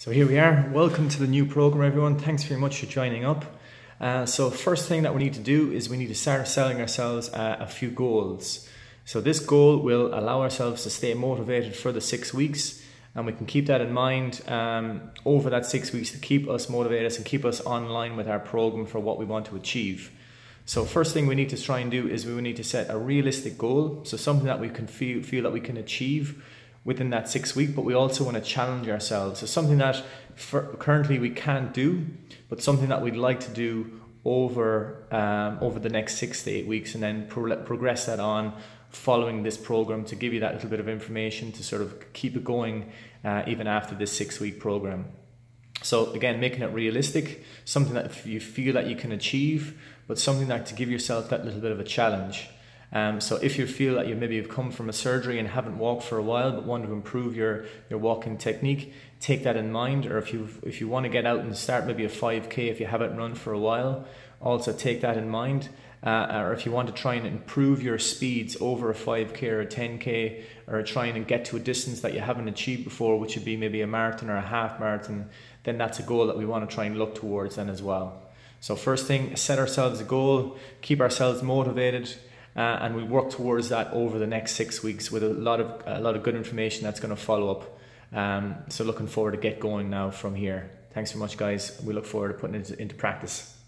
So here we are. Welcome to the new program, everyone. Thanks very much for joining up. Uh, so first thing that we need to do is we need to start selling ourselves uh, a few goals. So this goal will allow ourselves to stay motivated for the six weeks, and we can keep that in mind um, over that six weeks to keep us motivated and keep us online with our program for what we want to achieve. So first thing we need to try and do is we need to set a realistic goal, so something that we can feel feel that we can achieve within that six week, but we also want to challenge ourselves. So something that currently we can't do, but something that we'd like to do over um, over the next six to eight weeks, and then pro- progress that on following this program to give you that little bit of information to sort of keep it going uh, even after this six week program. So again, making it realistic, something that you feel that you can achieve, but something that to give yourself that little bit of a challenge. Um, so if you feel that you maybe you've come from a surgery and haven't walked for a while but want to improve your, your walking technique, take that in mind. Or if you if you want to get out and start maybe a 5k if you haven't run for a while, also take that in mind. Uh, or if you want to try and improve your speeds over a 5k or a 10k, or trying and get to a distance that you haven't achieved before, which would be maybe a marathon or a half marathon, then that's a goal that we want to try and look towards then as well. So first thing, set ourselves a goal, keep ourselves motivated, uh, and we work towards that over the next six weeks with a lot of a lot of good information that's going to follow up. Um, so looking forward to get going now from here. Thanks so much, guys. We look forward to putting it into practice.